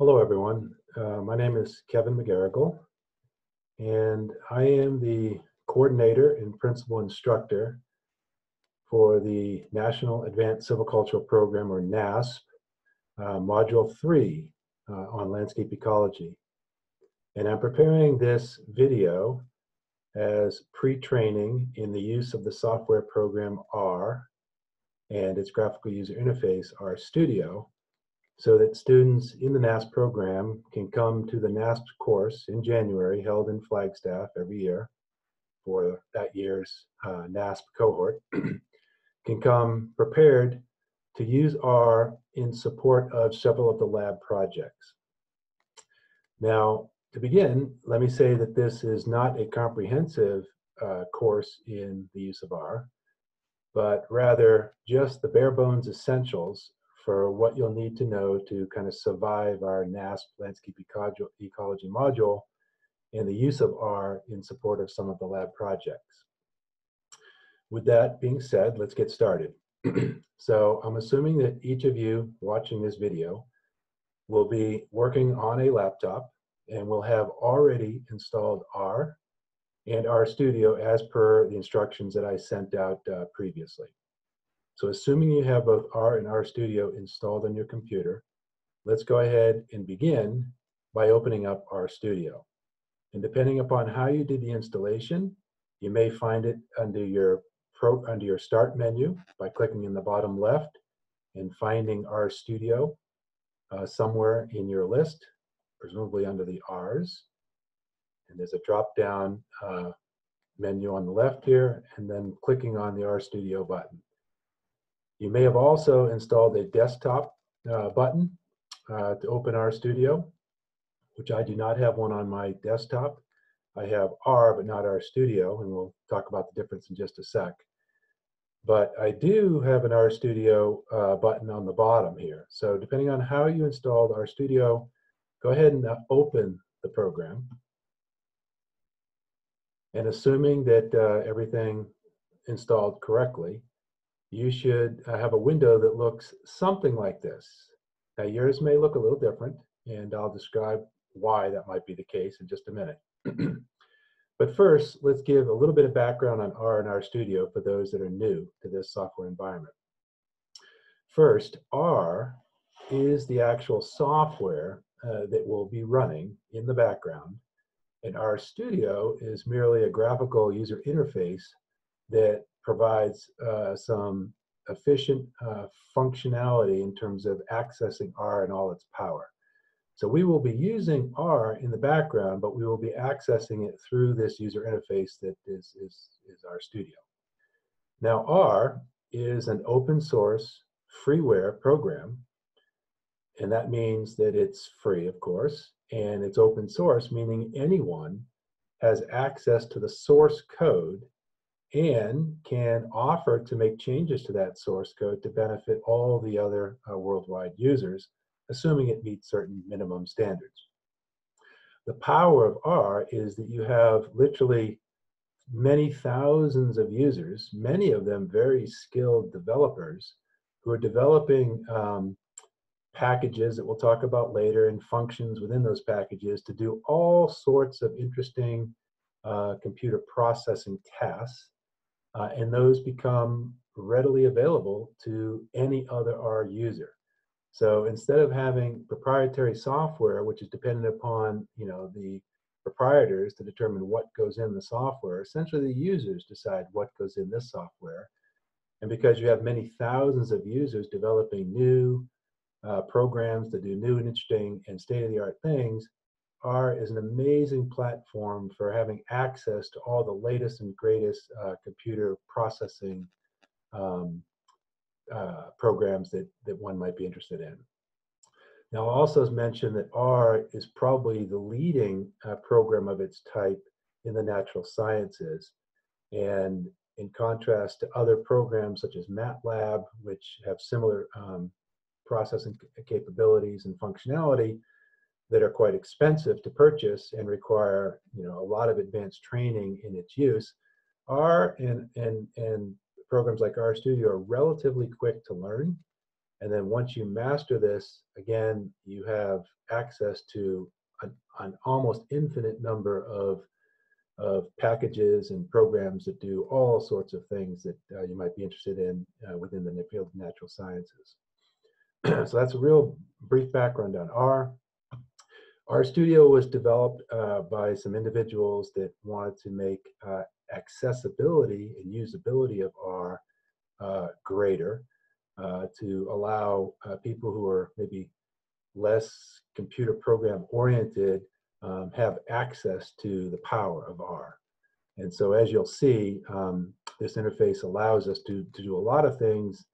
Hello, everyone. Uh, my name is Kevin McGarigal, and I am the coordinator and principal instructor for the National Advanced Silvicultural Program, or NASP, uh, Module 3 uh, on landscape ecology. And I'm preparing this video as pre-training in the use of the software program R and its graphical user interface, RStudio, so that students in the NASP program can come to the NASP course in January, held in Flagstaff every year for that year's uh, NASP cohort, can come prepared to use R in support of several of the lab projects. Now, to begin, let me say that this is not a comprehensive uh, course in the use of R, but rather just the bare bones essentials for what you'll need to know to kind of survive our NASP landscape ecology module and the use of R in support of some of the lab projects. With that being said, let's get started. so I'm assuming that each of you watching this video will be working on a laptop and will have already installed R and RStudio as per the instructions that I sent out uh, previously. So assuming you have both R and RStudio installed on your computer, let's go ahead and begin by opening up RStudio. And depending upon how you did the installation, you may find it under your pro, under your start menu by clicking in the bottom left and finding RStudio uh, somewhere in your list, presumably under the R's. And there's a drop down uh, menu on the left here, and then clicking on the RStudio button. You may have also installed a desktop uh, button uh, to open RStudio, which I do not have one on my desktop. I have R, but not RStudio, and we'll talk about the difference in just a sec. But I do have an RStudio uh, button on the bottom here. So depending on how you installed RStudio, go ahead and uh, open the program. And assuming that uh, everything installed correctly, you should uh, have a window that looks something like this. Now yours may look a little different, and I'll describe why that might be the case in just a minute. but first, let's give a little bit of background on R and RStudio for those that are new to this software environment. First, R is the actual software uh, that will be running in the background, and RStudio is merely a graphical user interface that provides uh, some efficient uh, functionality in terms of accessing R and all its power. So we will be using R in the background, but we will be accessing it through this user interface that is, is, is studio. Now R is an open source freeware program, and that means that it's free, of course, and it's open source, meaning anyone has access to the source code and can offer to make changes to that source code to benefit all the other uh, worldwide users, assuming it meets certain minimum standards. The power of R is that you have literally many thousands of users, many of them very skilled developers, who are developing um, packages that we'll talk about later and functions within those packages to do all sorts of interesting uh, computer processing tasks uh, and those become readily available to any other R user. So instead of having proprietary software, which is dependent upon you know the proprietors to determine what goes in the software, essentially the users decide what goes in this software. And because you have many thousands of users developing new uh, programs that do new and interesting and state-of-the-art things, R is an amazing platform for having access to all the latest and greatest uh, computer processing um, uh, programs that, that one might be interested in. Now, I'll also mention that R is probably the leading uh, program of its type in the natural sciences. And in contrast to other programs such as MATLAB, which have similar um, processing capabilities and functionality, that are quite expensive to purchase and require you know a lot of advanced training in its use are and and and programs like RStudio are relatively quick to learn And then once you master this, again, you have access to an, an almost infinite number of, of packages and programs that do all sorts of things that uh, you might be interested in uh, within the field of natural sciences. so that's a real brief background on R. RStudio was developed uh, by some individuals that wanted to make uh, accessibility and usability of R uh, greater uh, to allow uh, people who are maybe less computer program oriented um, have access to the power of R. And so as you'll see, um, this interface allows us to, to do a lot of things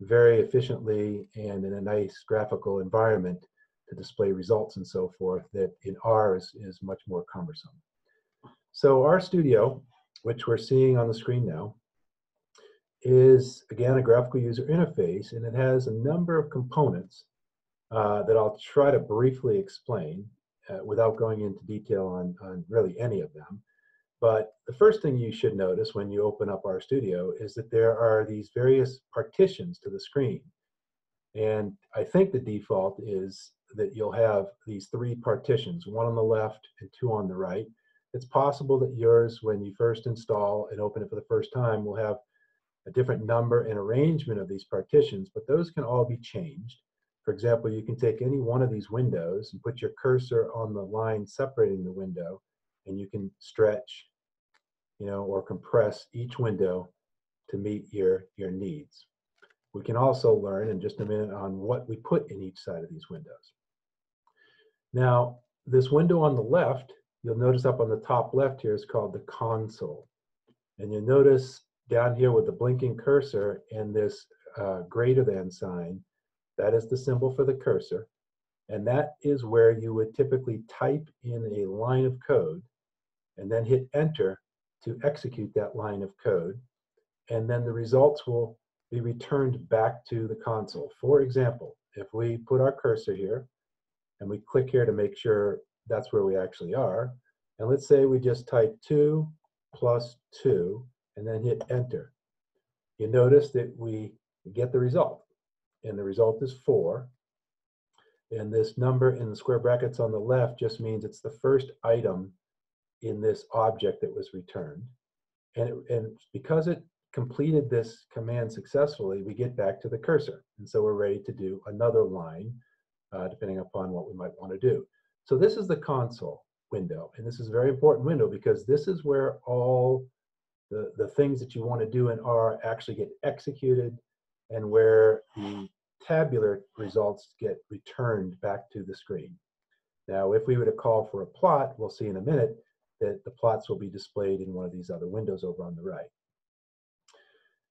very efficiently and in a nice graphical environment to display results and so forth that in R is, is much more cumbersome. So RStudio, which we're seeing on the screen now, is again a graphical user interface and it has a number of components uh, that I'll try to briefly explain uh, without going into detail on, on really any of them. But the first thing you should notice when you open up RStudio is that there are these various partitions to the screen. And I think the default is that you'll have these three partitions, one on the left and two on the right. It's possible that yours, when you first install and open it for the first time, will have a different number and arrangement of these partitions, but those can all be changed. For example, you can take any one of these windows and put your cursor on the line separating the window, and you can stretch, you know, or compress each window to meet your, your needs. We can also learn in just a minute on what we put in each side of these windows. Now, this window on the left, you'll notice up on the top left here is called the console. And you'll notice down here with the blinking cursor and this uh, greater than sign, that is the symbol for the cursor. And that is where you would typically type in a line of code and then hit enter to execute that line of code. And then the results will be returned back to the console. For example, if we put our cursor here and we click here to make sure that's where we actually are. And let's say we just type 2 plus 2 and then hit enter. You notice that we get the result. And the result is 4. And this number in the square brackets on the left just means it's the first item in this object that was returned. And, it, and because it completed this command successfully, we get back to the cursor. And so we're ready to do another line uh, depending upon what we might want to do. So this is the console window, and this is a very important window because this is where all the, the things that you want to do in R actually get executed and where the tabular results get returned back to the screen. Now, if we were to call for a plot, we'll see in a minute that the plots will be displayed in one of these other windows over on the right.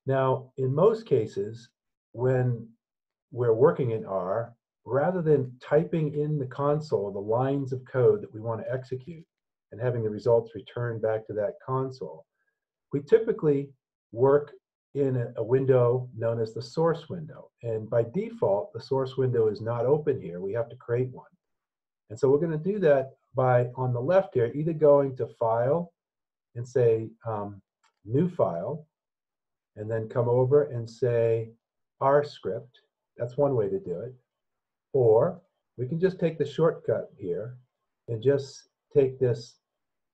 Now, in most cases, when we're working in R, rather than typing in the console the lines of code that we want to execute and having the results returned back to that console, we typically work in a, window known as the source window. And by default, the source window is not open here. We have to create one. And so we're going to do that by, on the left here, either going to File and say um, New File, and then come over and say R script. That's one way to do it. Or we can just take the shortcut here and just take this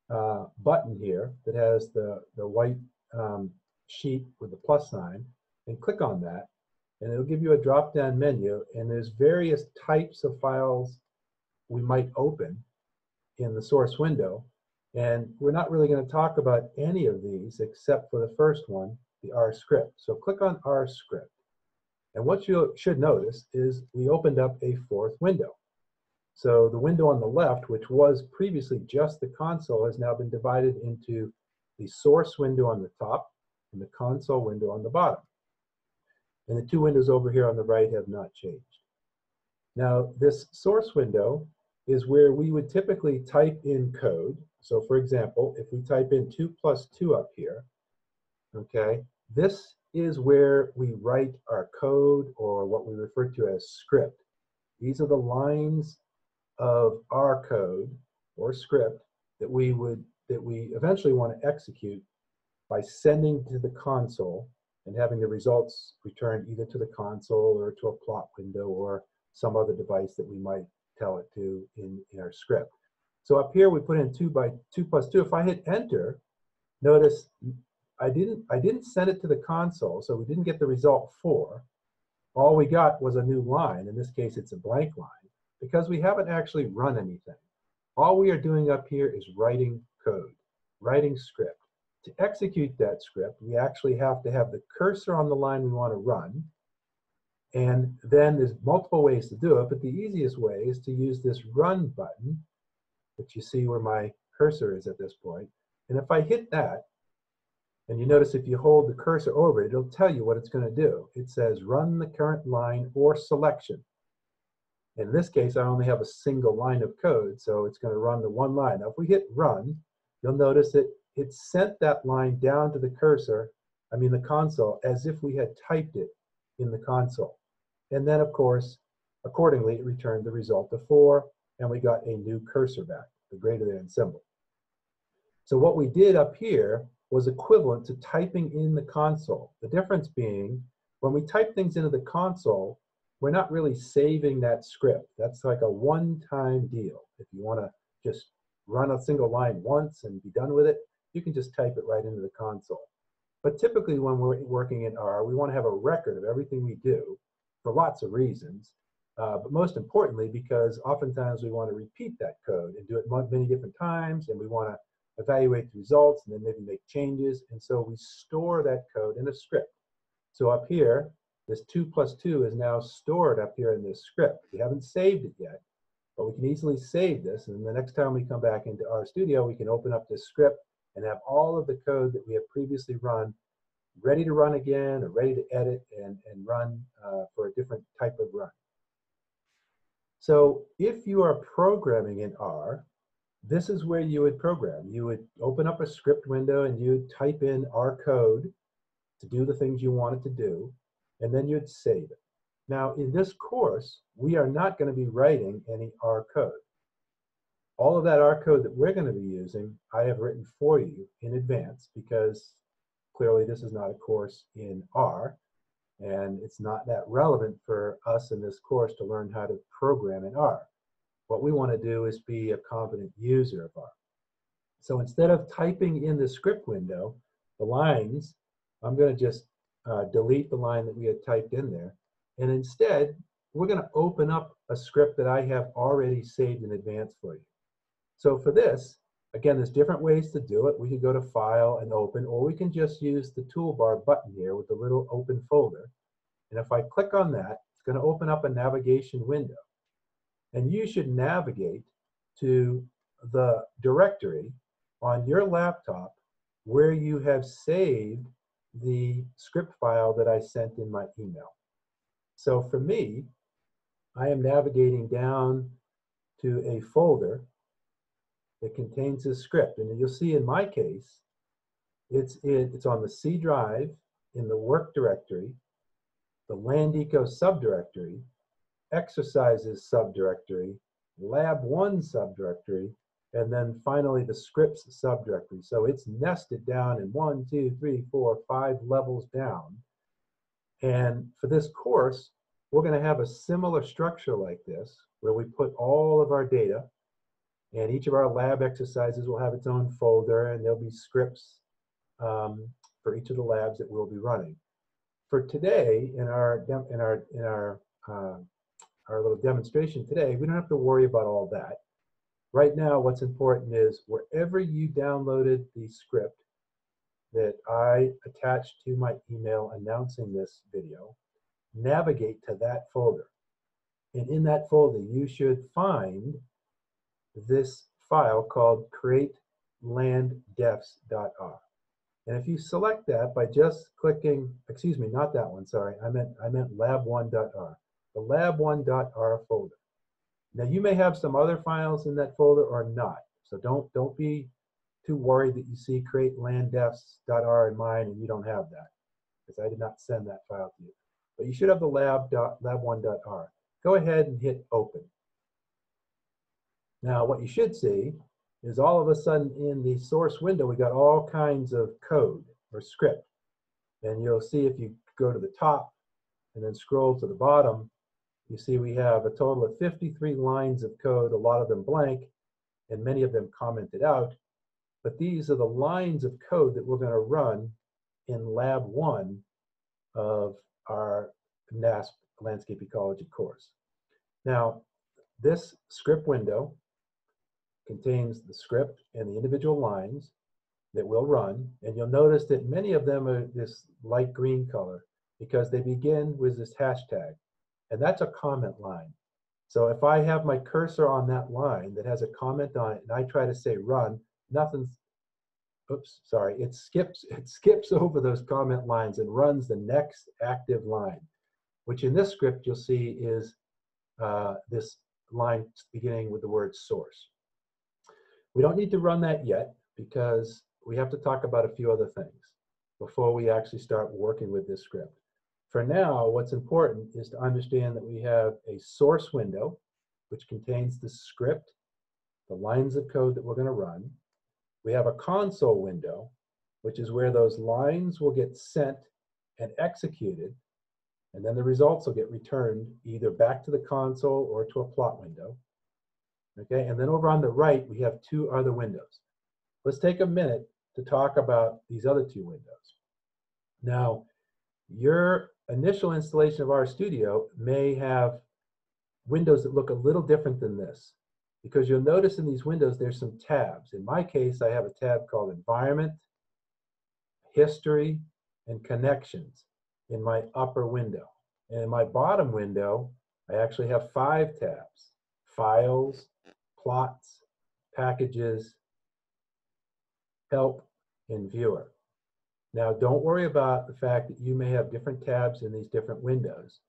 uh, button here that has the, the white um, sheet with the plus sign and click on that. And it'll give you a drop down menu. And there's various types of files we might open in the source window. And we're not really going to talk about any of these except for the first one the R script. So click on R script and what you should notice is we opened up a fourth window. So the window on the left, which was previously just the console, has now been divided into the source window on the top and the console window on the bottom. And the two windows over here on the right have not changed. Now, this source window is where we would typically type in code. So for example, if we type in 2 plus 2 up here, okay, this is where we write our code or what we refer to as script. These are the lines of our code or script that we would that we eventually want to execute by sending to the console and having the results returned either to the console or to a plot window or some other device that we might tell it to in, in our script. So up here we put in two by two plus two. If I hit enter, notice I didn't I didn't send it to the console, so we didn't get the result four. All we got was a new line. In this case, it's a blank line because we haven't actually run anything. All we are doing up here is writing code, writing script. To execute that script, we actually have to have the cursor on the line we want to run. And then there's multiple ways to do it, but the easiest way is to use this run button, which you see where my cursor is at this point. And if I hit that, and you notice if you hold the cursor over it, it'll tell you what it's going to do. It says run the current line or selection. In this case, I only have a single line of code, so it's going to run the one line. Now, if we hit run, you'll notice that it sent that line down to the cursor, I mean the console, as if we had typed it in the console. And then, of course, accordingly, it returned the result of 4, and we got a new cursor back, the greater than symbol. So what we did up here was equivalent to typing in the console. The difference being, when we type things into the console, we're not really saving that script. That's like a one-time deal. If you want to just run a single line once and be done with it, you can just type it right into the console. But typically when we're working in R, we want to have a record of everything we do for lots of reasons. Uh, but most importantly, because oftentimes we want to repeat that code and do it many different times, and we want to evaluate the results, and then maybe make changes. And so we store that code in a script. So up here, this 2 plus 2 is now stored up here in this script. We haven't saved it yet, but we can easily save this. And the next time we come back into RStudio, we can open up this script and have all of the code that we have previously run ready to run again or ready to edit and, and run uh, for a different type of run. So if you are programming in R, this is where you would program. You would open up a script window and you'd type in R code to do the things you wanted to do, and then you'd save it. Now, in this course, we are not going to be writing any R code. All of that R code that we're going to be using, I have written for you in advance because clearly this is not a course in R, and it's not that relevant for us in this course to learn how to program in R. What we want to do is be a competent user of R. So instead of typing in the script window, the lines, I'm going to just uh, delete the line that we had typed in there. And instead, we're going to open up a script that I have already saved in advance for you. So for this, again, there's different ways to do it. We can go to File and Open, or we can just use the toolbar button here with the little open folder. And if I click on that, it's going to open up a navigation window and you should navigate to the directory on your laptop where you have saved the script file that I sent in my email. So for me, I am navigating down to a folder that contains this script. And you'll see in my case, it's, in, it's on the C drive in the work directory, the LandEco subdirectory, exercises subdirectory, lab one subdirectory, and then finally the scripts subdirectory. So it's nested down in one, two, three, four, five levels down. And for this course, we're going to have a similar structure like this, where we put all of our data, and each of our lab exercises will have its own folder, and there'll be scripts um, for each of the labs that we'll be running. For today, in our in our in our uh, our little demonstration today, we don't have to worry about all that. Right now, what's important is wherever you downloaded the script that I attached to my email announcing this video, navigate to that folder. And in that folder, you should find this file called createlanddefs.r. And if you select that by just clicking, excuse me, not that one, sorry, I meant, I meant lab1.r the lab1.r folder. Now you may have some other files in that folder or not. So don't, don't be too worried that you see create landdefs.r in mine and you don't have that because I did not send that file to you. But you should have the lab lab1.r. Go ahead and hit open. Now what you should see is all of a sudden in the source window we got all kinds of code or script. And you'll see if you go to the top and then scroll to the bottom, you see we have a total of 53 lines of code, a lot of them blank, and many of them commented out. But these are the lines of code that we're going to run in lab one of our NASP landscape ecology course. Now, this script window contains the script and the individual lines that will run, and you'll notice that many of them are this light green color because they begin with this hashtag, and that's a comment line. So if I have my cursor on that line that has a comment on it and I try to say run, nothing's, oops, sorry, it skips, it skips over those comment lines and runs the next active line, which in this script you'll see is uh, this line beginning with the word source. We don't need to run that yet because we have to talk about a few other things before we actually start working with this script. For now, what's important is to understand that we have a source window, which contains the script, the lines of code that we're going to run. We have a console window, which is where those lines will get sent and executed, and then the results will get returned either back to the console or to a plot window. Okay, and then over on the right, we have two other windows. Let's take a minute to talk about these other two windows. Now, your initial installation of RStudio may have windows that look a little different than this because you'll notice in these windows there's some tabs. In my case, I have a tab called Environment, History, and Connections in my upper window. And in my bottom window, I actually have five tabs, Files, Plots, Packages, Help, and Viewer. Now, don't worry about the fact that you may have different tabs in these different windows.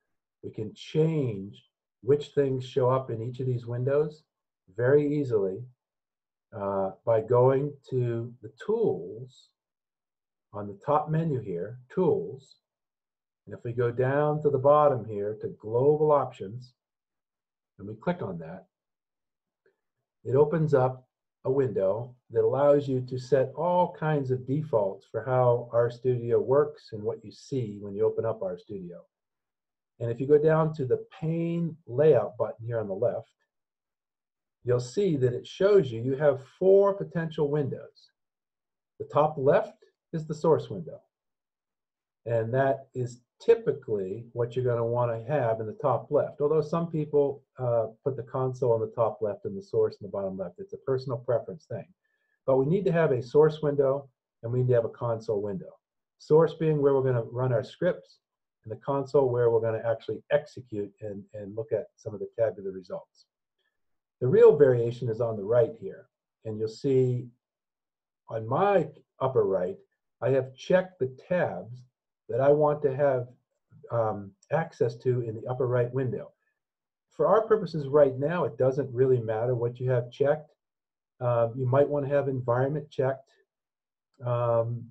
We can change which things show up in each of these windows very easily uh, by going to the tools on the top menu here, tools. And if we go down to the bottom here to global options, and we click on that, it opens up a window that allows you to set all kinds of defaults for how RStudio works and what you see when you open up RStudio. And if you go down to the pane layout button here on the left, you'll see that it shows you you have four potential windows. The top left is the source window. And that is typically what you're going to want to have in the top left. Although some people uh, put the console on the top left and the source in the bottom left. It's a personal preference thing. But we need to have a source window and we need to have a console window. Source being where we're going to run our scripts and the console where we're going to actually execute and, and look at some of the tabular results. The real variation is on the right here. And you'll see on my upper right, I have checked the tabs that I want to have um, access to in the upper right window. For our purposes right now, it doesn't really matter what you have checked. Um, you might want to have environment checked. Um,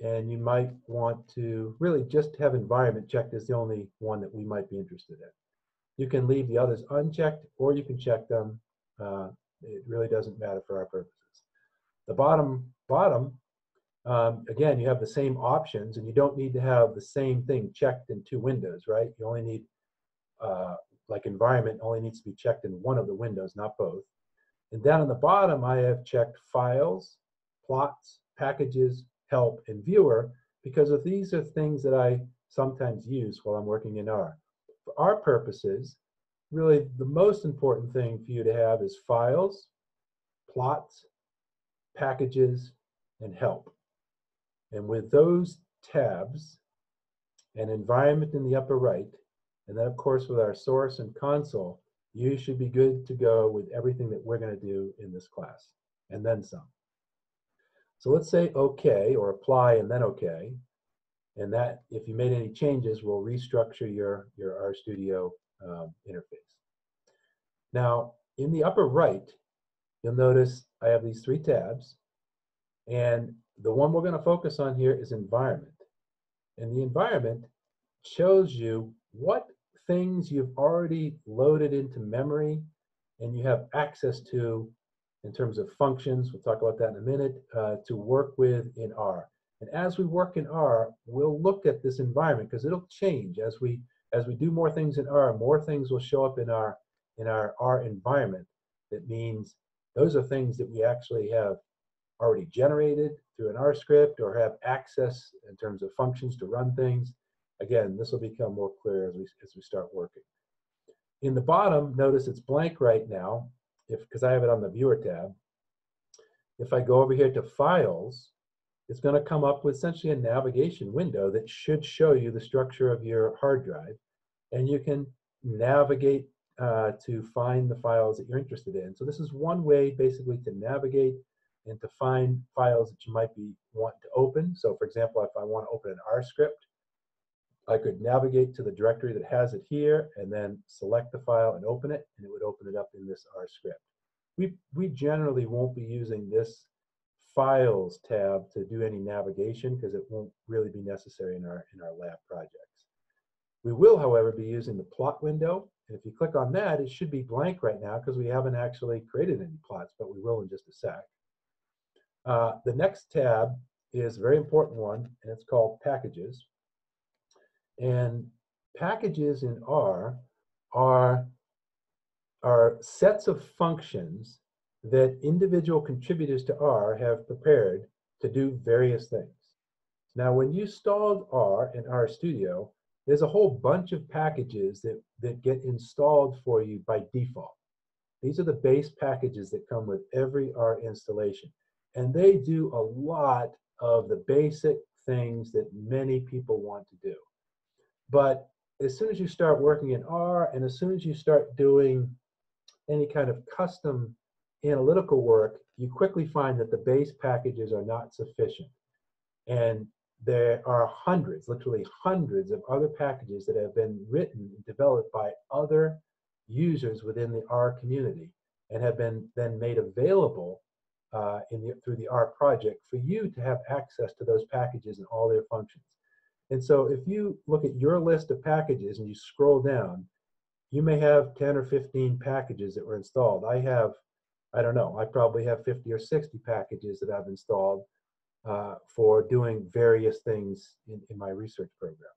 and you might want to really just have environment checked as the only one that we might be interested in. You can leave the others unchecked or you can check them. Uh, it really doesn't matter for our purposes. The bottom, bottom um, again, you have the same options and you don't need to have the same thing checked in two windows, right? You only need, uh, like environment only needs to be checked in one of the windows, not both. And down on the bottom, I have checked files, plots, packages, help, and viewer, because if these are things that I sometimes use while I'm working in R. For our purposes, really the most important thing for you to have is files, plots, packages, and help. And with those tabs, and environment in the upper right, and then of course with our source and console, you should be good to go with everything that we're gonna do in this class, and then some. So let's say okay, or apply and then okay. And that, if you made any changes, will restructure your, your RStudio um, interface. Now, in the upper right, you'll notice I have these three tabs. And the one we're going to focus on here is environment. And the environment shows you what things you've already loaded into memory and you have access to in terms of functions, we'll talk about that in a minute, uh, to work with in R. And as we work in R, we'll look at this environment because it'll change as we as we do more things in R, more things will show up in our in our R environment. That means those are things that we actually have already generated through an R script or have access in terms of functions to run things. Again, this will become more clear as we, as we start working. In the bottom, notice it's blank right now, if because I have it on the Viewer tab. If I go over here to Files, it's going to come up with essentially a navigation window that should show you the structure of your hard drive. And you can navigate uh, to find the files that you're interested in. So this is one way basically to navigate and to find files that you might be wanting to open. So for example, if I want to open an R script, I could navigate to the directory that has it here and then select the file and open it, and it would open it up in this R script. We, we generally won't be using this Files tab to do any navigation because it won't really be necessary in our, in our lab projects. We will, however, be using the plot window. And if you click on that, it should be blank right now because we haven't actually created any plots, but we will in just a sec. Uh, the next tab is a very important one, and it's called Packages. And packages in R are, are sets of functions that individual contributors to R have prepared to do various things. Now, when you installed R in RStudio, there's a whole bunch of packages that, that get installed for you by default. These are the base packages that come with every R installation. And they do a lot of the basic things that many people want to do. But as soon as you start working in R and as soon as you start doing any kind of custom analytical work, you quickly find that the base packages are not sufficient. And there are hundreds, literally hundreds of other packages that have been written and developed by other users within the R community and have been then made available uh, the, through the R project for you to have access to those packages and all their functions. And so if you look at your list of packages and you scroll down, you may have 10 or 15 packages that were installed. I have, I don't know, I probably have 50 or 60 packages that I've installed uh, for doing various things in, in my research program.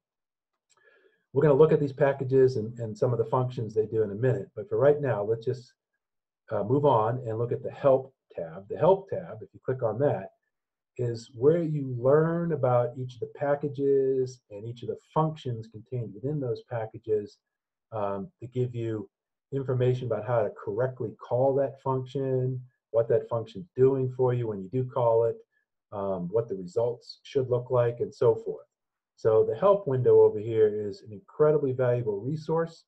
We're going to look at these packages and, and some of the functions they do in a minute, but for right now, let's just uh, move on and look at the Help tab. The Help tab, if you click on that, is where you learn about each of the packages and each of the functions contained within those packages um, to give you information about how to correctly call that function, what that function's doing for you when you do call it, um, what the results should look like, and so forth. So the help window over here is an incredibly valuable resource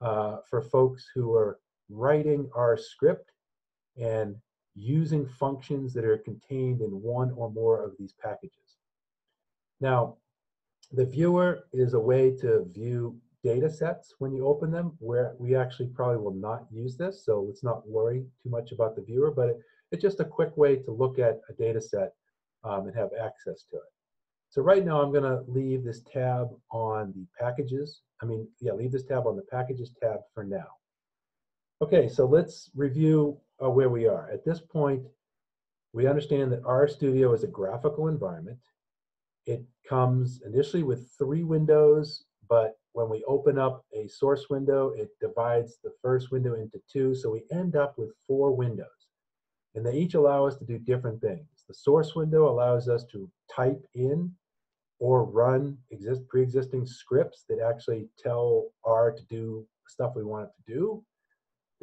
uh, for folks who are writing R script and using functions that are contained in one or more of these packages. Now, the viewer is a way to view data sets when you open them, where we actually probably will not use this, so let's not worry too much about the viewer, but it, it's just a quick way to look at a data set um, and have access to it. So right now I'm gonna leave this tab on the packages, I mean, yeah, leave this tab on the packages tab for now. Okay, so let's review uh, where we are. At this point, we understand that RStudio is a graphical environment. It comes initially with three windows, but when we open up a source window, it divides the first window into two, so we end up with four windows. And they each allow us to do different things. The source window allows us to type in or run exist pre-existing scripts that actually tell R to do stuff we want it to do.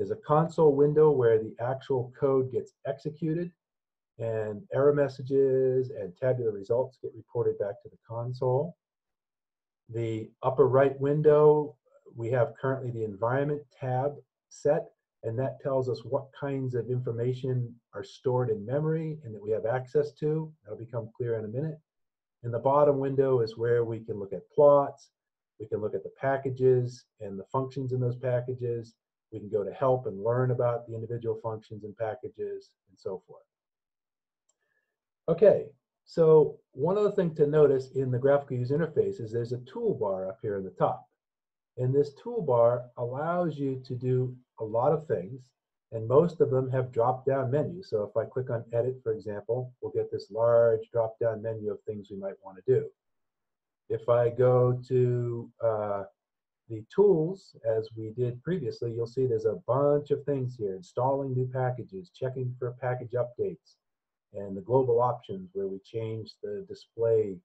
There's a console window where the actual code gets executed and error messages and tabular results get reported back to the console. The upper right window, we have currently the environment tab set, and that tells us what kinds of information are stored in memory and that we have access to. That'll become clear in a minute. And the bottom window is where we can look at plots, we can look at the packages and the functions in those packages, we can go to help and learn about the individual functions and packages and so forth. Okay, so one other thing to notice in the graphical user interface is there's a toolbar up here in the top. And this toolbar allows you to do a lot of things. And most of them have drop-down menus. So if I click on Edit, for example, we'll get this large drop-down menu of things we might want to do. If I go to uh, the tools, as we did previously, you'll see there's a bunch of things here. Installing new packages, checking for package updates, and the global options where we change the display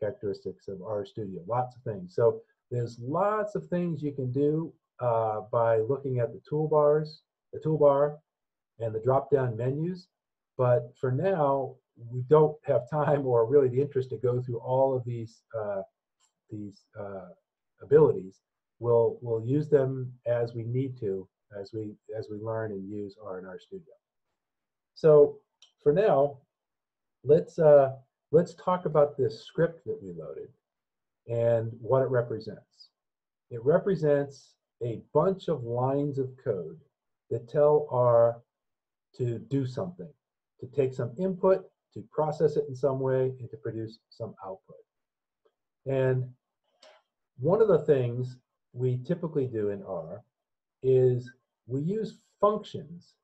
characteristics of RStudio, lots of things. So there's lots of things you can do uh, by looking at the toolbars, the toolbar, and the drop-down menus. But for now, we don't have time or really the interest to go through all of these uh, these uh, abilities. We'll we'll use them as we need to, as we as we learn and use R and RStudio. So for now, let's uh, let's talk about this script that we loaded and what it represents. It represents a bunch of lines of code that tell R to do something, to take some input, to process it in some way, and to produce some output. And one of the things we typically do in R is we use functions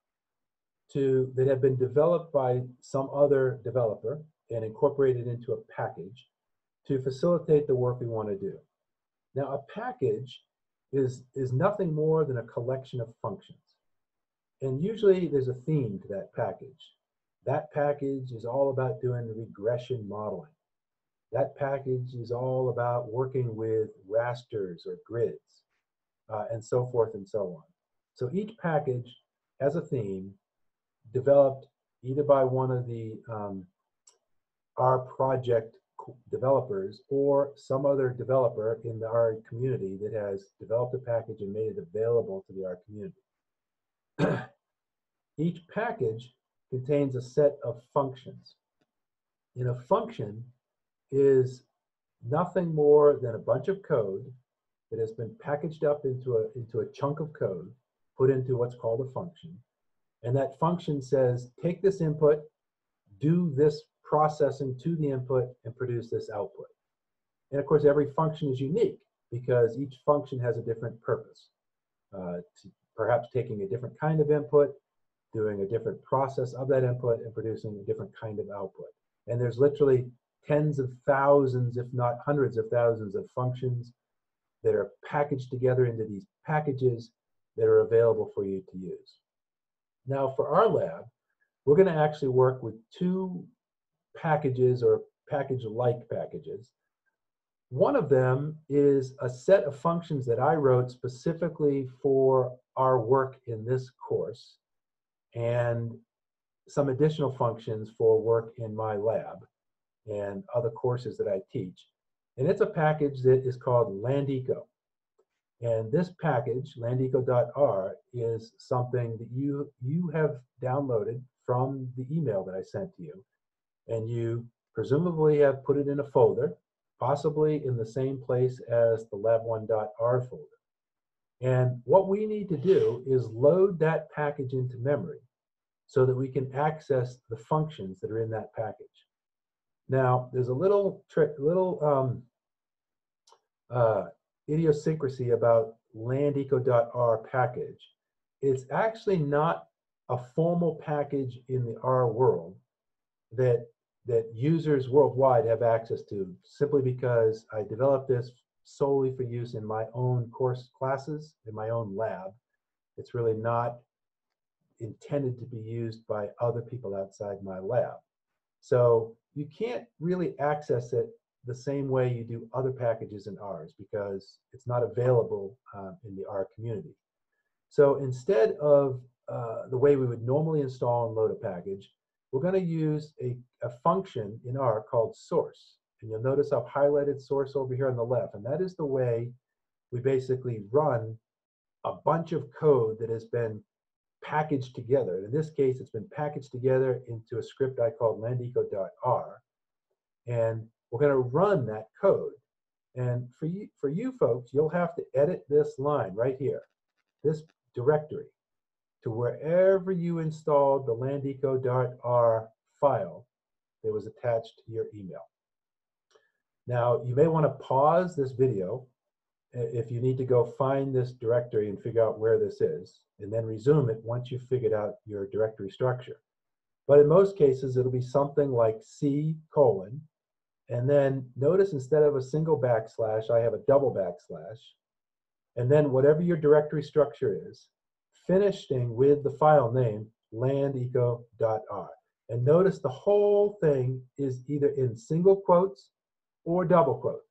to that have been developed by some other developer and incorporated into a package to facilitate the work we want to do. Now, a package is, is nothing more than a collection of functions. And usually there's a theme to that package. That package is all about doing regression modeling. That package is all about working with rasters or grids uh, and so forth and so on. So each package has a theme developed either by one of the um, R project developers or some other developer in the R community that has developed a package and made it available to the R community. Each package contains a set of functions. In a function is nothing more than a bunch of code that has been packaged up into a, into a chunk of code, put into what's called a function. And that function says, take this input, do this processing to the input, and produce this output. And of course, every function is unique because each function has a different purpose. Uh, perhaps taking a different kind of input, doing a different process of that input, and producing a different kind of output. And there's literally tens of thousands, if not hundreds of thousands of functions that are packaged together into these packages that are available for you to use. Now for our lab, we're gonna actually work with two packages or package-like packages. One of them is a set of functions that I wrote specifically for our work in this course and some additional functions for work in my lab and other courses that I teach. And it's a package that is called LandEco. And this package, landeco.r, is something that you, you have downloaded from the email that I sent to you. And you presumably have put it in a folder, possibly in the same place as the lab1.r folder. And what we need to do is load that package into memory so that we can access the functions that are in that package. Now, there's a little trick, little um, uh, idiosyncrasy about landeco.r package. It's actually not a formal package in the R world that that users worldwide have access to simply because I developed this solely for use in my own course classes, in my own lab. It's really not intended to be used by other people outside my lab. So you can't really access it the same way you do other packages in R's because it's not available um, in the R community. So instead of uh, the way we would normally install and load a package, we're going to use a, a function in R called source. And you'll notice I've highlighted source over here on the left. And that is the way we basically run a bunch of code that has been packaged together. In this case, it's been packaged together into a script I call landeco.r. And we're going to run that code. And for you, for you folks, you'll have to edit this line right here, this directory, to wherever you installed the landeco.r file that was attached to your email. Now, you may want to pause this video Uh, if you need to go find this directory and figure out where this is, and then resume it once you've figured out your directory structure. But in most cases, it'll be something like C colon, and then notice instead of a single backslash, I have a double backslash. And then whatever your directory structure is, finishing with the file name landeco.r. And notice the whole thing is either in single quotes or double quotes.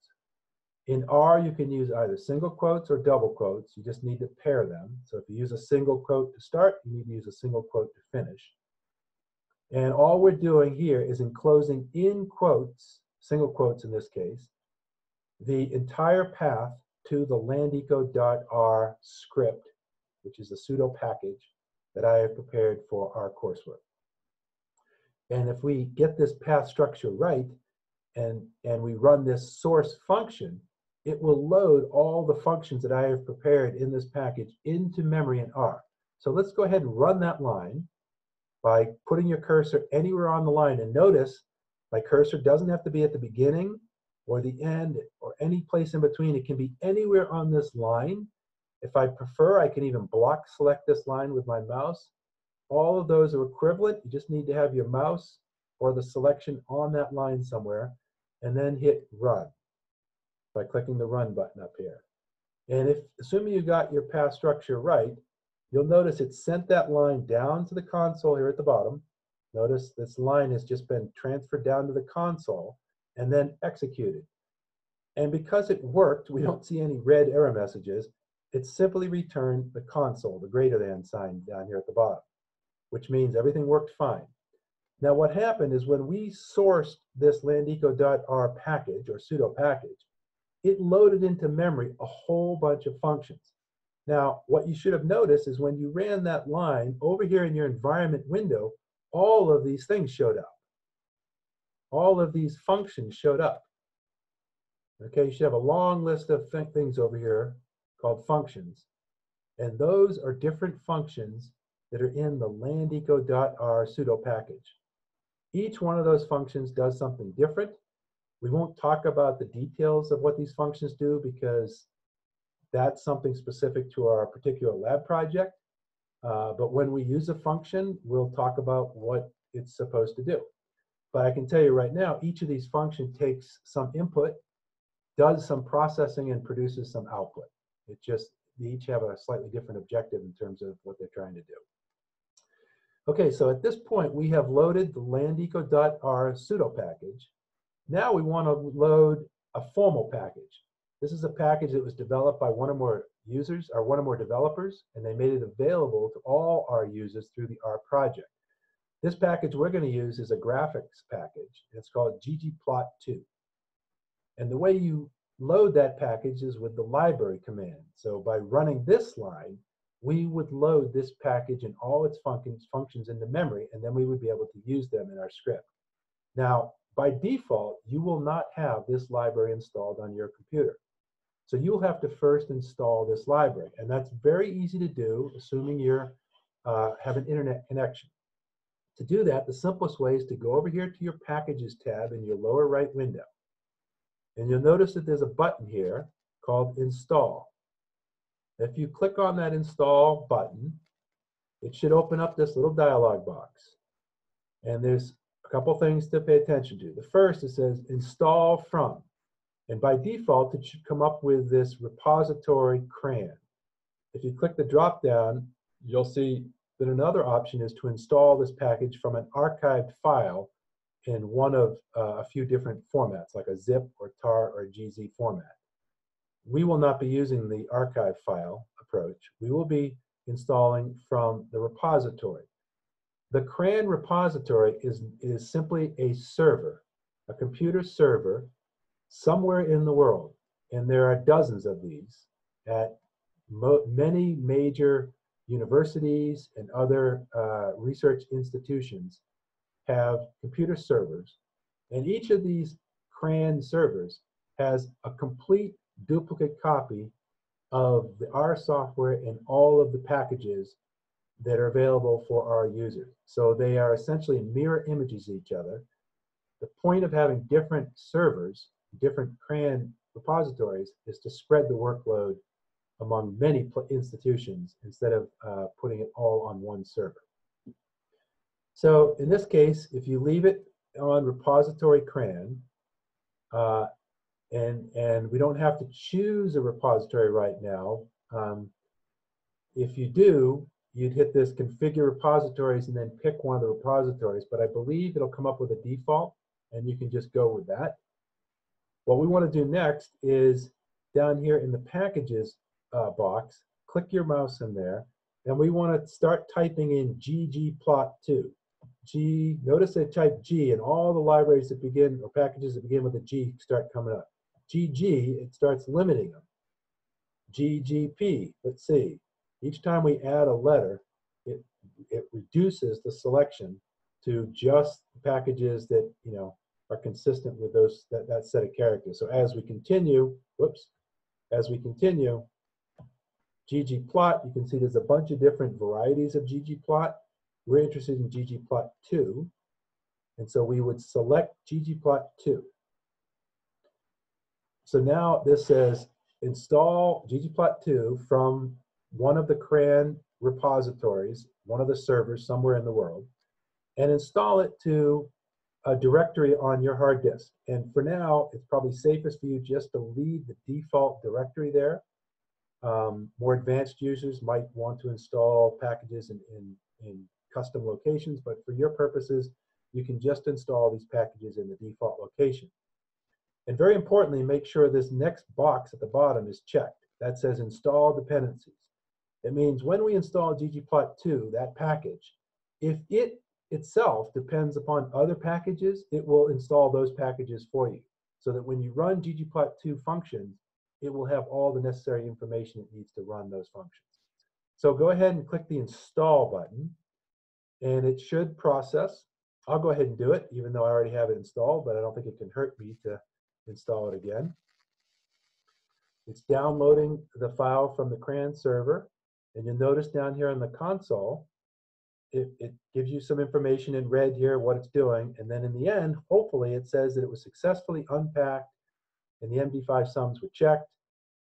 In R, you can use either single quotes or double quotes. You just need to pair them. So if you use a single quote to start, you need to use a single quote to finish. And all we're doing here is enclosing in quotes, single quotes in this case, the entire path to the landeco.r script, which is a pseudo package that I have prepared for our coursework. And if we get this path structure right, and, and we run this source function, it will load all the functions that I have prepared in this package into memory in R. So let's go ahead and run that line by putting your cursor anywhere on the line. And notice my cursor doesn't have to be at the beginning or the end or any place in between. It can be anywhere on this line. If I prefer, I can even block select this line with my mouse. All of those are equivalent. You just need to have your mouse or the selection on that line somewhere and then hit run by clicking the run button up here. And if, assuming you got your path structure right, you'll notice it sent that line down to the console here at the bottom. Notice this line has just been transferred down to the console and then executed. And because it worked, we don't see any red error messages. It simply returned the console, the greater than sign down here at the bottom, which means everything worked fine. Now what happened is when we sourced this landeco.r package or pseudo package, it loaded into memory a whole bunch of functions. Now, what you should have noticed is when you ran that line over here in your environment window, all of these things showed up. All of these functions showed up. Okay, you should have a long list of th things over here called functions. And those are different functions that are in the landeco.r pseudo package. Each one of those functions does something different. We won't talk about the details of what these functions do because that's something specific to our particular lab project. Uh, but when we use a function, we'll talk about what it's supposed to do. But I can tell you right now, each of these functions takes some input, does some processing, and produces some output. It just, they each have a slightly different objective in terms of what they're trying to do. Okay, so at this point, we have loaded the landeco.r pseudo package. Now we want to load a formal package. This is a package that was developed by one or more users or one or more developers, and they made it available to all our users through the R project. This package we're going to use is a graphics package. It's called ggplot2. And the way you load that package is with the library command. So by running this line, we would load this package and all its functions, functions into memory, and then we would be able to use them in our script. Now, by default, you will not have this library installed on your computer. So you'll have to first install this library, and that's very easy to do, assuming you uh, have an internet connection. To do that, the simplest way is to go over here to your Packages tab in your lower right window. And you'll notice that there's a button here called Install. If you click on that Install button, it should open up this little dialog box. And there's a couple things to pay attention to. The first, it says Install From. And by default, it should come up with this repository CRAN. If you click the drop down, you'll see that another option is to install this package from an archived file in one of uh, a few different formats, like a zip or tar or gz format. We will not be using the archive file approach. We will be installing from the repository. The CRAN repository is, is simply a server, a computer server somewhere in the world. And there are dozens of these at many major universities and other uh, research institutions have computer servers. And each of these CRAN servers has a complete duplicate copy of the R software and all of the packages that are available for our users. So they are essentially mirror images of each other. The point of having different servers, different CRAN repositories is to spread the workload among many institutions instead of uh, putting it all on one server. So in this case, if you leave it on repository CRAN, uh, and, and we don't have to choose a repository right now. Um, if you do, you'd hit this configure repositories and then pick one of the repositories, but I believe it'll come up with a default and you can just go with that. What we want to do next is down here in the packages uh, box, click your mouse in there, and we want to start typing in ggplot2. G, notice I type G and all the libraries that begin, or packages that begin with a G start coming up. GG, it starts limiting them. GGP, let's see. Each time we add a letter, it, it reduces the selection to just packages that, you know, are consistent with those that, that set of characters. So as we continue, whoops, as we continue, ggplot, you can see there's a bunch of different varieties of ggplot. We're interested in ggplot2, and so we would select ggplot2. So now this says install ggplot2 from one of the CRAN repositories, one of the servers somewhere in the world, and install it to a directory on your hard disk. And for now, it's probably safest for you just to leave the default directory there. Um, more advanced users might want to install packages in, in, in custom locations, but for your purposes, you can just install these packages in the default location. And very importantly, make sure this next box at the bottom is checked. That says install dependencies. It means when we install ggplot2, that package, if it itself depends upon other packages, it will install those packages for you. So that when you run ggplot2 functions, it will have all the necessary information it needs to run those functions. So go ahead and click the install button and it should process. I'll go ahead and do it, even though I already have it installed, but I don't think it can hurt me to install it again. It's downloading the file from the CRAN server, and you'll notice down here on the console, it, it gives you some information in red here, what it's doing, and then in the end, hopefully it says that it was successfully unpacked and the MD5 sums were checked,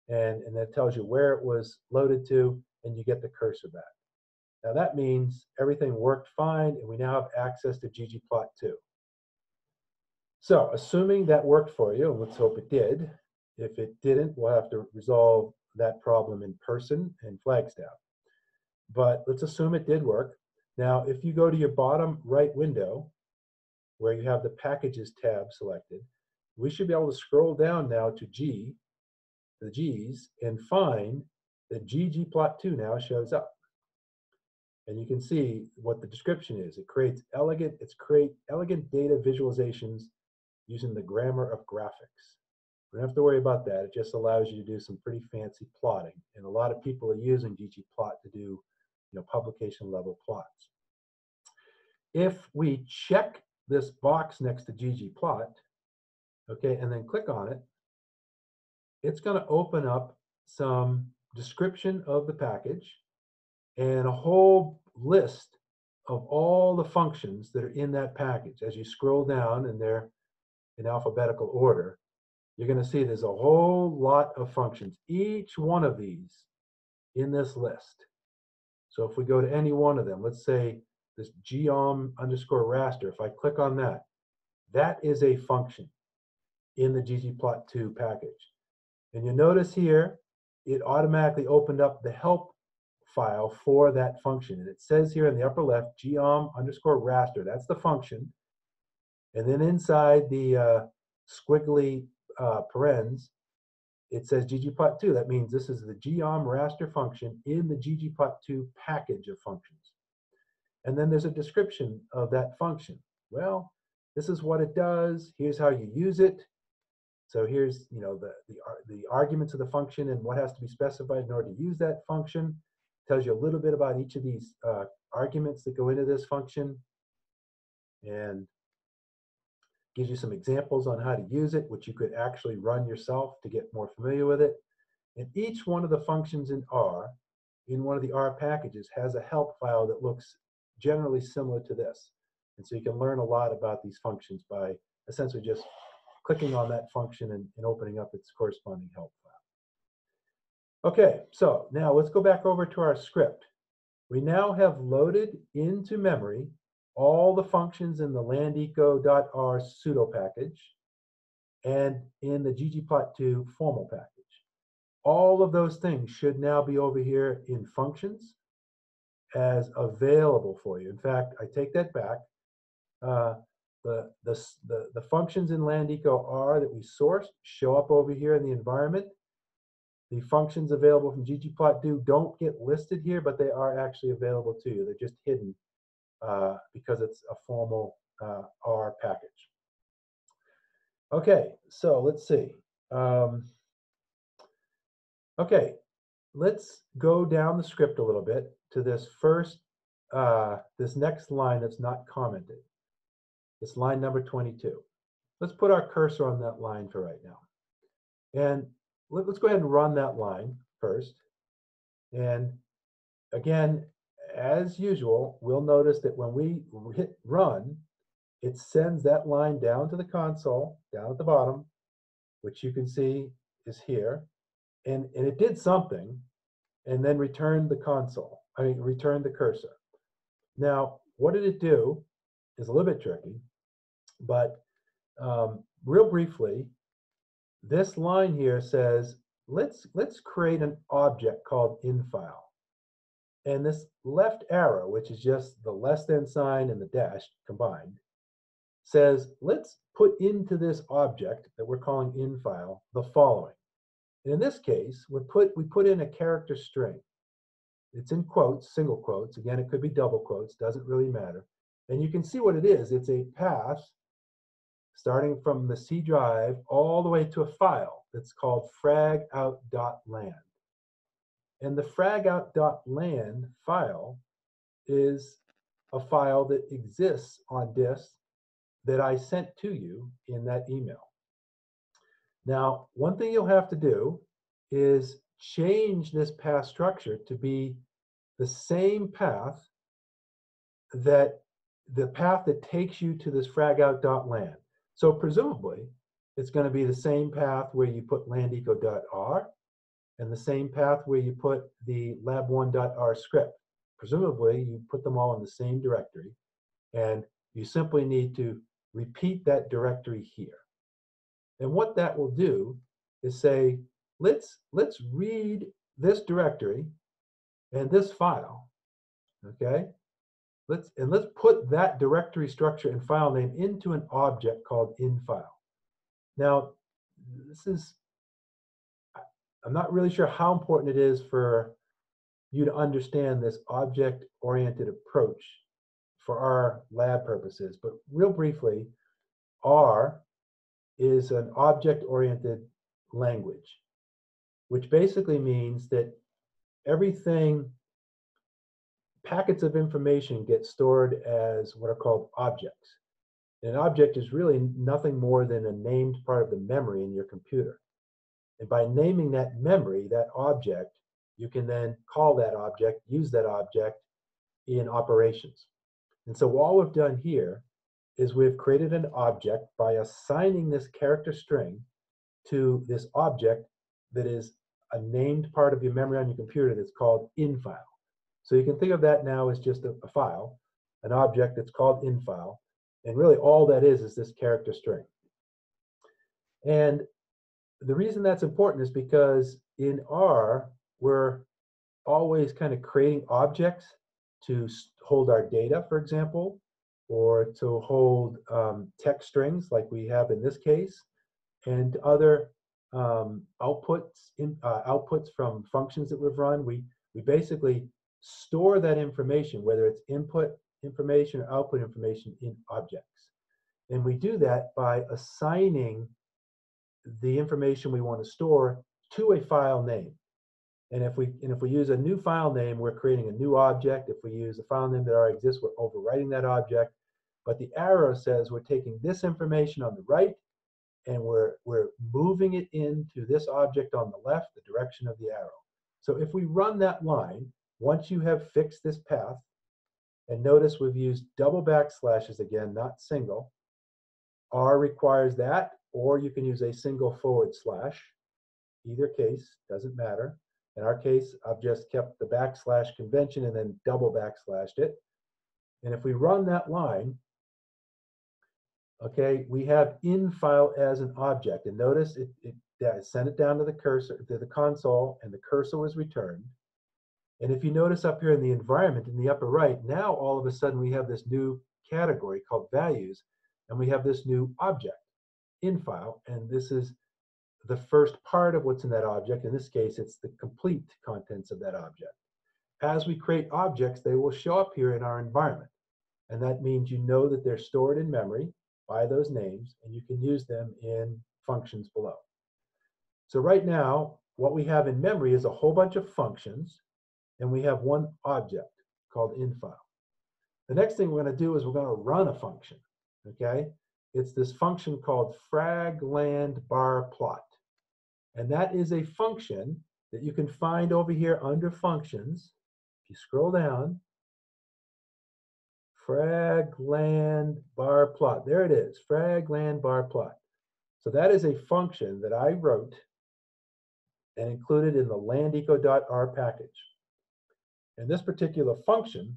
and, and that tells you where it was loaded to, and you get the cursor back. Now that means everything worked fine, and we now have access to ggplot2. So assuming that worked for you, and let's hope it did, if it didn't, we'll have to resolve that problem in person in Flagstaff. But let's assume it did work. Now, if you go to your bottom right window, where you have the Packages tab selected, we should be able to scroll down now to G, the G's, and find that ggplot2 now shows up. And you can see what the description is. It creates elegant, it's create elegant data visualizations using the grammar of graphics. Don't have to worry about that. It just allows you to do some pretty fancy plotting. And a lot of people are using ggplot to do you know, publication level plots. If we check this box next to ggplot, okay, and then click on it, it's going to open up some description of the package and a whole list of all the functions that are in that package. As you scroll down and they're in alphabetical order, you're going to see there's a whole lot of functions. Each one of these in this list. So if we go to any one of them, let's say this geom underscore raster, if I click on that, that is a function in the ggplot2 package. And you notice here, it automatically opened up the help file for that function. And it says here in the upper left, geom underscore raster, that's the function. And then inside the uh, squiggly uh, parens, it says ggplot2. That means this is the geom raster function in the ggplot2 package of functions. And then there's a description of that function. Well, this is what it does. Here's how you use it. So here's you know the, the, the arguments of the function and what has to be specified in order to use that function. Tells you a little bit about each of these uh, arguments that go into this function. And gives you some examples on how to use it, which you could actually run yourself to get more familiar with it. And each one of the functions in R, in one of the R packages, has a help file that looks generally similar to this. And so you can learn a lot about these functions by essentially just clicking on that function and, and opening up its corresponding help file. Okay, so now let's go back over to our script. We now have loaded into memory all the functions in the landeco.r pseudo package and in the ggplot2 formal package. All of those things should now be over here in functions as available for you. In fact, I take that back. Uh, the, the, the, the functions in Landeco R that we sourced show up over here in the environment. The functions available from ggplot2 don't get listed here, but they are actually available to you. They're just hidden uh, because it's a formal uh, R package. Okay, so let's see. Um, okay, let's go down the script a little bit to this first, uh, this next line that's not commented. It's line number 22. Let's put our cursor on that line for right now. And let, us go ahead and run that line first. And again, as usual, we'll notice that when we hit run, it sends that line down to the console, down at the bottom, which you can see is here. And, and it did something and then returned the console, I mean, returned the cursor. Now, what did it do is a little bit tricky, but um, real briefly, this line here says, let's, let's create an object called infile. And this left arrow, which is just the less than sign and the dash combined, says, let's put into this object that we're calling infile the following. And in this case, we put, we put in a character string. It's in quotes, single quotes. Again, it could be double quotes, doesn't really matter. And you can see what it is. It's a path starting from the C drive all the way to a file that's called fragout.land. And the fragout.land file is a file that exists on disk that I sent to you in that email. Now, one thing you'll have to do is change this path structure to be the same path that the path that takes you to this fragout.land. So presumably, it's going to be the same path where you put landeco.r and the same path where you put the lab1.r script. Presumably, you put them all in the same directory, and you simply need to repeat that directory here. And what that will do is say, let's, let's read this directory and this file, okay? Let's, and let's put that directory structure and file name into an object called infile. Now, this is, I'm not really sure how important it is for you to understand this object-oriented approach for our lab purposes, but real briefly, R is an object-oriented language, which basically means that everything, packets of information get stored as what are called objects. An object is really nothing more than a named part of the memory in your computer. And by naming that memory, that object, you can then call that object, use that object in operations. And so all we've done here is we've created an object by assigning this character string to this object that is a named part of your memory on your computer that's called infile. So you can think of that now as just a, a file, an object that's called infile, and really all that is is this character string. And the reason that's important is because in R, we're always kind of creating objects to hold our data, for example, or to hold um, text strings like we have in this case, and other um, outputs in uh, outputs from functions that we've run. We we basically store that information, whether it's input information or output information, in objects, and we do that by assigning the information we want to store to a file name. And if we and if we use a new file name, we're creating a new object. If we use a file name that already exists, we're overwriting that object. But the arrow says we're taking this information on the right and we're, we're moving it into this object on the left, the direction of the arrow. So if we run that line, once you have fixed this path, and notice we've used double backslashes again, not single, R requires that, or you can use a single forward slash. Either case, doesn't matter. In our case, I've just kept the backslash convention and then double backslashed it. And if we run that line, okay, we have infile as an object. And notice it, it sent it down to the cursor, to the console, and the cursor was returned. And if you notice up here in the environment in the upper right, now all of a sudden we have this new category called values, and we have this new object infile, and this is the first part of what's in that object. In this case, it's the complete contents of that object. As we create objects, they will show up here in our environment. And that means you know that they're stored in memory by those names, and you can use them in functions below. So right now, what we have in memory is a whole bunch of functions, and we have one object called infile. The next thing we're going to do is we're going to run a function, okay? It's this function called fragland bar plot. And that is a function that you can find over here under functions. If you scroll down, fragland bar plot. There it is, fragland bar plot. So that is a function that I wrote and included in the landeco.r package. And this particular function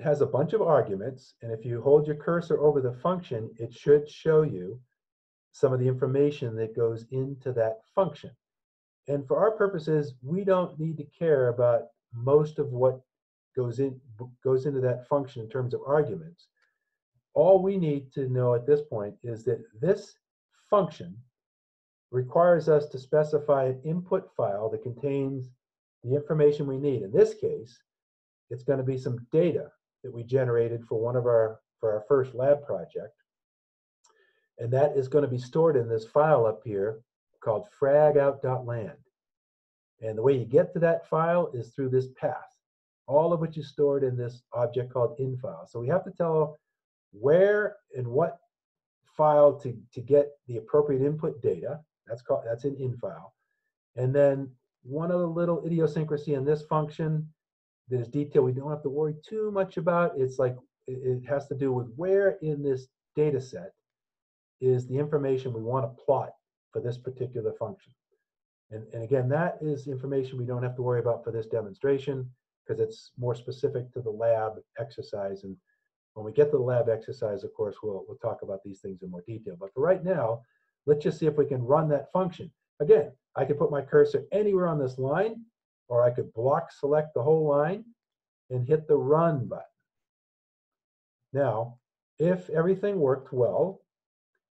has a bunch of arguments, and if you hold your cursor over the function, it should show you some of the information that goes into that function. And for our purposes, we don't need to care about most of what goes in goes into that function in terms of arguments. All we need to know at this point is that this function requires us to specify an input file that contains the information we need. In this case, it's going to be some data that we generated for one of our for our first lab project. And that is going to be stored in this file up here called fragout.land. And the way you get to that file is through this path, all of which is stored in this object called infile. So we have to tell where and what file to, to get the appropriate input data. That's called that's in infile. And then one other little idiosyncrasy in this function that is detail we don't have to worry too much about. It's like it has to do with where in this data set is the information we want to plot for this particular function. And, and again, that is information we don't have to worry about for this demonstration because it's more specific to the lab exercise. And when we get to the lab exercise, of course, we'll, we'll talk about these things in more detail. But for right now, let's just see if we can run that function. Again, I could put my cursor anywhere on this line, or I could block select the whole line and hit the run button. Now, if everything worked well,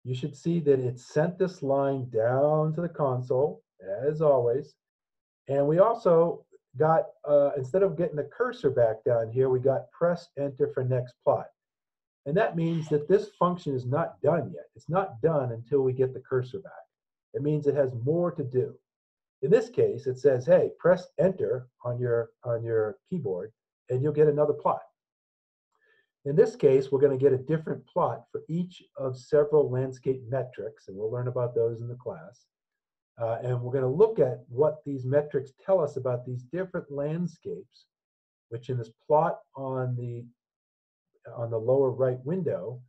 you should see that it sent this line down to the console, as always. And we also got, uh, instead of getting the cursor back down here, we got press enter for next plot. And that means that this function is not done yet. It's not done until we get the cursor back. It means it has more to do. In this case, it says, hey, press enter on your, on your keyboard and you'll get another plot. In this case, we're going to get a different plot for each of several landscape metrics, and we'll learn about those in the class. Uh, and we're going to look at what these metrics tell us about these different landscapes, which in this plot on the on the lower right window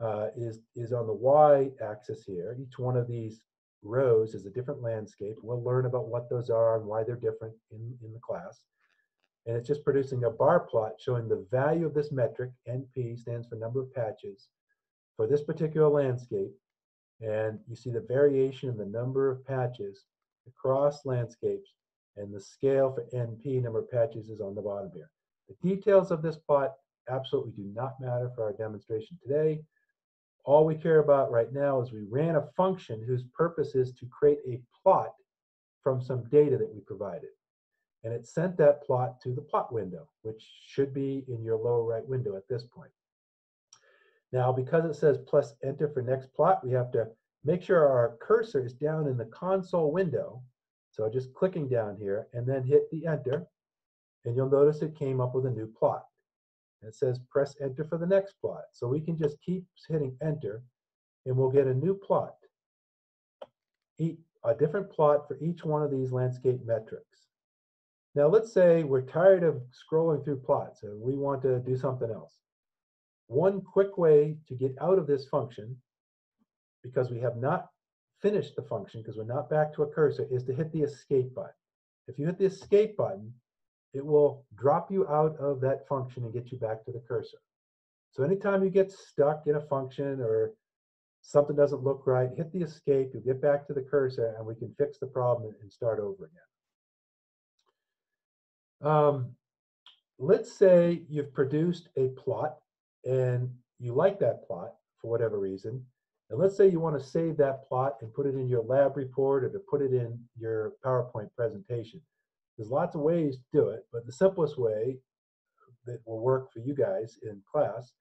uh, is is on the y-axis here. Each one of these rows is a different landscape. We'll learn about what those are and why they're different in, in the class. And it's just producing a bar plot showing the value of this metric, NP stands for number of patches, for this particular landscape. And you see the variation in the number of patches across landscapes and the scale for NP, number of patches, is on the bottom here. The details of this plot absolutely do not matter for our demonstration today. All we care about right now is we ran a function whose purpose is to create a plot from some data that we provided. And it sent that plot to the plot window, which should be in your lower right window at this point. Now, because it says plus enter for next plot, we have to make sure our cursor is down in the console window. So just clicking down here and then hit the enter, and you'll notice it came up with a new plot. It says press enter for the next plot. So we can just keep hitting enter and we'll get a new plot. A different plot for each one of these landscape metrics. Now let's say we're tired of scrolling through plots and we want to do something else. One quick way to get out of this function because we have not finished the function, because we're not back to a cursor, is to hit the escape button. If you hit the escape button, it will drop you out of that function and get you back to the cursor. So anytime you get stuck in a function or something doesn't look right, hit the escape, you'll get back to the cursor and we can fix the problem and start over again. Um, let's say you've produced a plot and you like that plot for whatever reason. And let's say you want to save that plot and put it in your lab report or to put it in your PowerPoint presentation. There's lots of ways to do it, but the simplest way that will work for you guys in class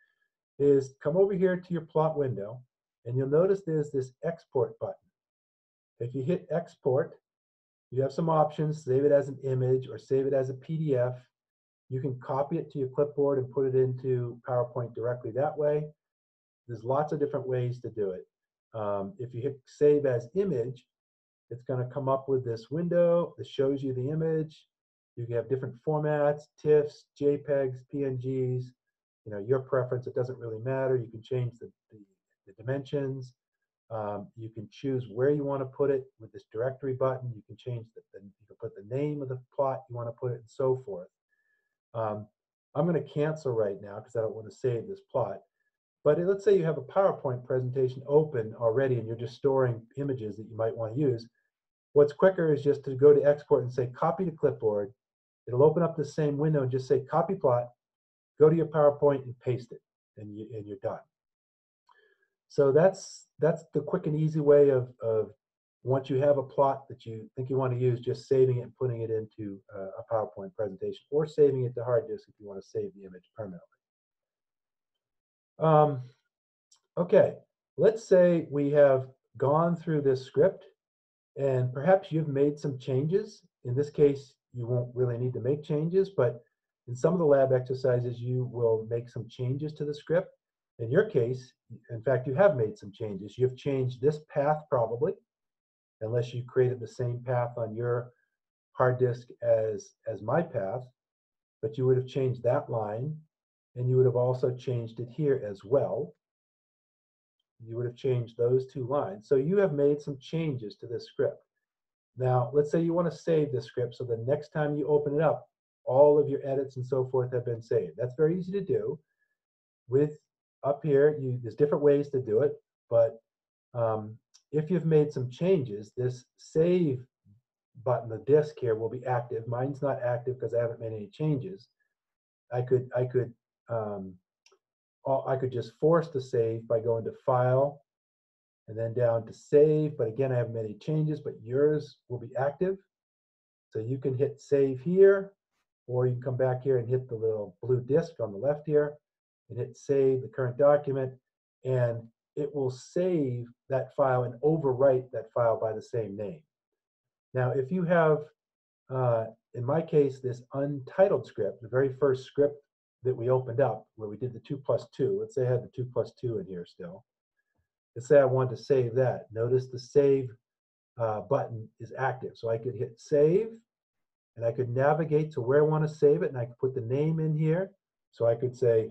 is come over here to your plot window and you'll notice there's this export button. If you hit export, you have some options, save it as an image or save it as a PDF. You can copy it to your clipboard and put it into PowerPoint directly that way. There's lots of different ways to do it. Um, if you hit save as image, it's going to come up with this window that shows you the image. You can have different formats, TIFFs, JPEGs, PNGs, you know, your preference, it doesn't really matter. You can change the, the, the dimensions. Um, you can choose where you want to put it with this directory button. You can change the, the, you can put the name of the plot you want to put it and so forth. Um, I'm going to cancel right now because I don't want to save this plot. But let's say you have a PowerPoint presentation open already and you're just storing images that you might want to use. What's quicker is just to go to export and say copy to clipboard. It'll open up the same window and just say copy plot, go to your PowerPoint and paste it and, you, and you're done. So that's that's the quick and easy way of, of once you have a plot that you think you want to use, just saving it and putting it into a PowerPoint presentation or saving it to hard disk if you want to save the image permanently. Um, okay, let's say we have gone through this script and perhaps you've made some changes. In this case, you won't really need to make changes, but in some of the lab exercises, you will make some changes to the script. In your case, in fact, you have made some changes. You've changed this path probably, unless you created the same path on your hard disk as, as my path, but you would have changed that line and you would have also changed it here as well. You would have changed those two lines. So you have made some changes to this script. Now, let's say you want to save this script so the next time you open it up, all of your edits and so forth have been saved. That's very easy to do. With up here, you, there's different ways to do it, but um, if you've made some changes, this save button, the disk here will be active. Mine's not active because I haven't made any changes. I could I could um, I could just force the save by going to File and then down to Save. But again, I haven't made any changes, but yours will be active. So you can hit Save here or you can come back here and hit the little blue disk on the left here and hit save the current document and it will save that file and overwrite that file by the same name. Now, if you have, uh, in my case, this untitled script, the very first script that we opened up where we did the two plus two, let's say I had the two plus two in here still. Let's say I wanted to save that. Notice the save uh, button is active. So I could hit save and I could navigate to where I want to save it and I could put the name in here. So I could say,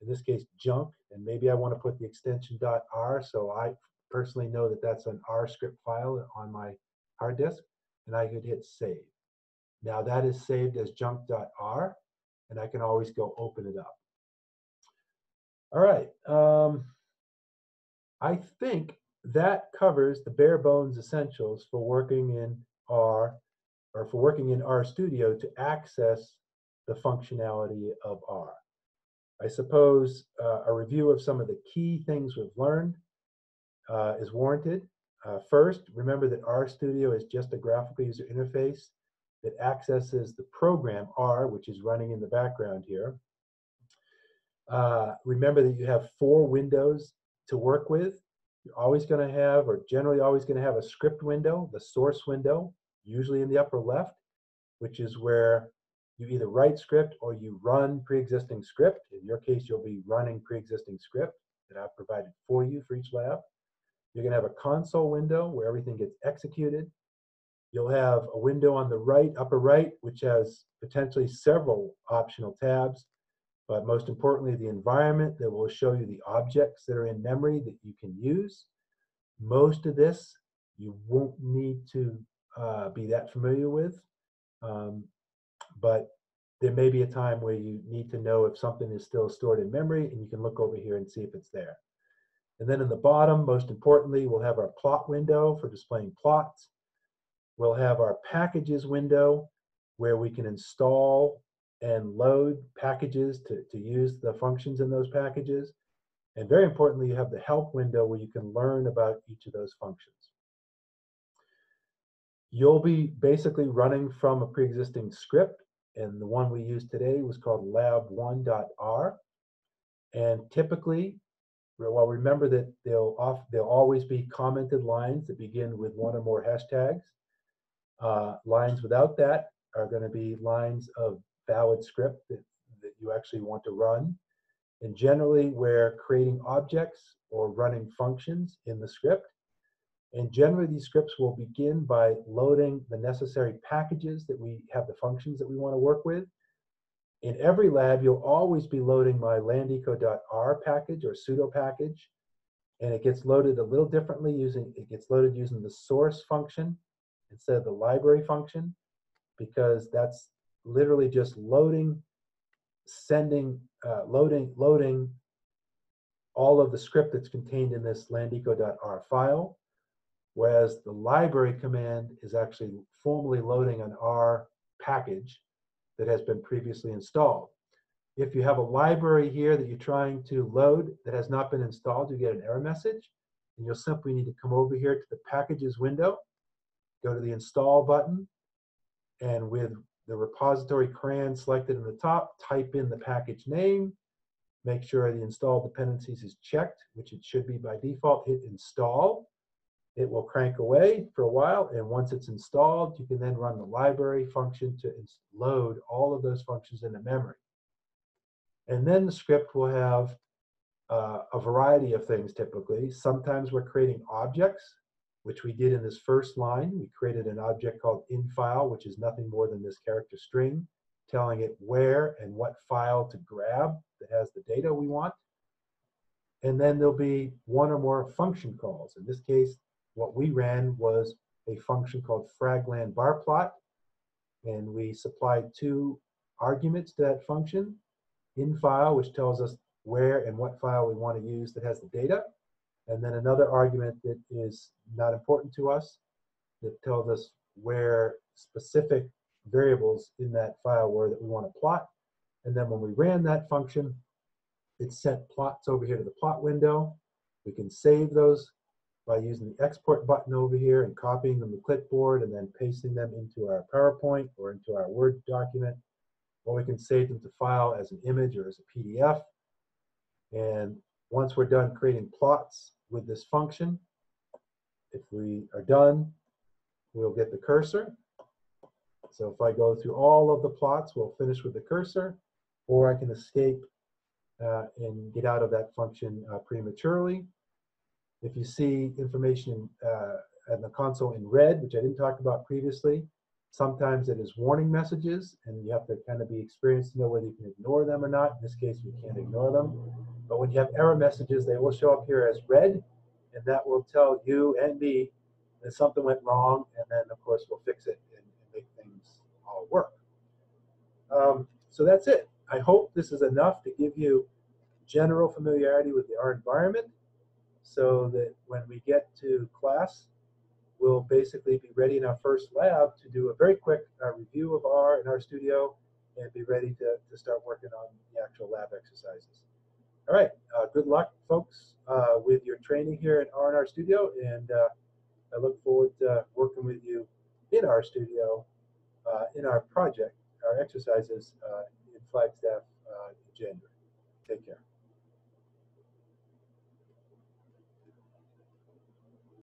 in this case, junk, and maybe I want to put the extension .r so I personally know that that's an R script file on my hard disk, and I could hit save. Now that is saved as junk.r, and I can always go open it up. All right, um, I think that covers the bare bones essentials for working in R or for working in RStudio to access the functionality of R. I suppose uh, a review of some of the key things we've learned uh, is warranted. Uh, first, remember that RStudio is just a graphical user interface that accesses the program R, which is running in the background here. Uh, remember that you have four windows to work with. You're always going to have, or generally always going to have a script window, the source window, usually in the upper left, which is where you either write script or you run pre-existing script. In your case, you'll be running pre-existing script that I've provided for you for each lab. You're going to have a console window where everything gets executed. You'll have a window on the right, upper right, which has potentially several optional tabs, but most importantly, the environment that will show you the objects that are in memory that you can use. Most of this you won't need to uh, be that familiar with, um, but there may be a time where you need to know if something is still stored in memory and you can look over here and see if it's there. And then in the bottom, most importantly, we'll have our plot window for displaying plots. We'll have our packages window where we can install and load packages to, to use the functions in those packages. And very importantly, you have the help window where you can learn about each of those functions. You'll be basically running from a pre-existing script, and the one we used today was called lab1.r. And typically, well, remember that there'll, off, there'll always be commented lines that begin with one or more hashtags. Uh, lines without that are going to be lines of valid script that, that you actually want to run. And generally, we're creating objects or running functions in the script. And generally, these scripts will begin by loading the necessary packages that we have the functions that we want to work with. In every lab, you'll always be loading my landeco.r package or pseudo package. And it gets loaded a little differently using, it gets loaded using the source function instead of the library function, because that's literally just loading, sending, uh, loading, loading all of the script that's contained in this landeco.r file, whereas the library command is actually formally loading an R package that has been previously installed. If you have a library here that you're trying to load that has not been installed, you get an error message, and you'll simply need to come over here to the packages window, go to the install button, and with the repository CRAN selected in the top, type in the package name, make sure the install dependencies is checked, which it should be by default, hit install. It will crank away for a while, and once it's installed, you can then run the library function to load all of those functions into memory. And then the script will have uh, a variety of things typically. Sometimes we're creating objects which we did in this first line. We created an object called infile, which is nothing more than this character string, telling it where and what file to grab that has the data we want. And then there'll be one or more function calls. In this case, what we ran was a function called fragland bar plot, and we supplied two arguments to that function, infile, which tells us where and what file we want to use that has the data, and then another argument that is not important to us that tells us where specific variables in that file were that we want to plot. And then when we ran that function, it sent plots over here to the plot window. We can save those by using the export button over here and copying them to clipboard and then pasting them into our PowerPoint or into our Word document. Or we can save them to file as an image or as a PDF. And once we're done creating plots with this function, if we are done, we'll get the cursor. So if I go through all of the plots, we'll finish with the cursor, or I can escape uh, and get out of that function uh, prematurely. If you see information uh, in the console in red, which I didn't talk about previously, sometimes it is warning messages, and you have to kind of be experienced to know whether you can ignore them or not. In this case, we can't ignore them. But when you have error messages, they will show up here as red, and that will tell you and me that something went wrong, and then of course we'll fix it and, make things all work. Um, so that's it. I hope this is enough to give you general familiarity with the, our environment so that when we get to class, we'll basically be ready in our first lab to do a very quick uh, review of R in RStudio and be ready to, to start working on the actual lab exercises. All right, uh, good luck, folks, uh, with your training here at R and RStudio, and uh, I look forward to working with you in RStudio uh, in our project, our exercises uh, in Flagstaff in January. Take care.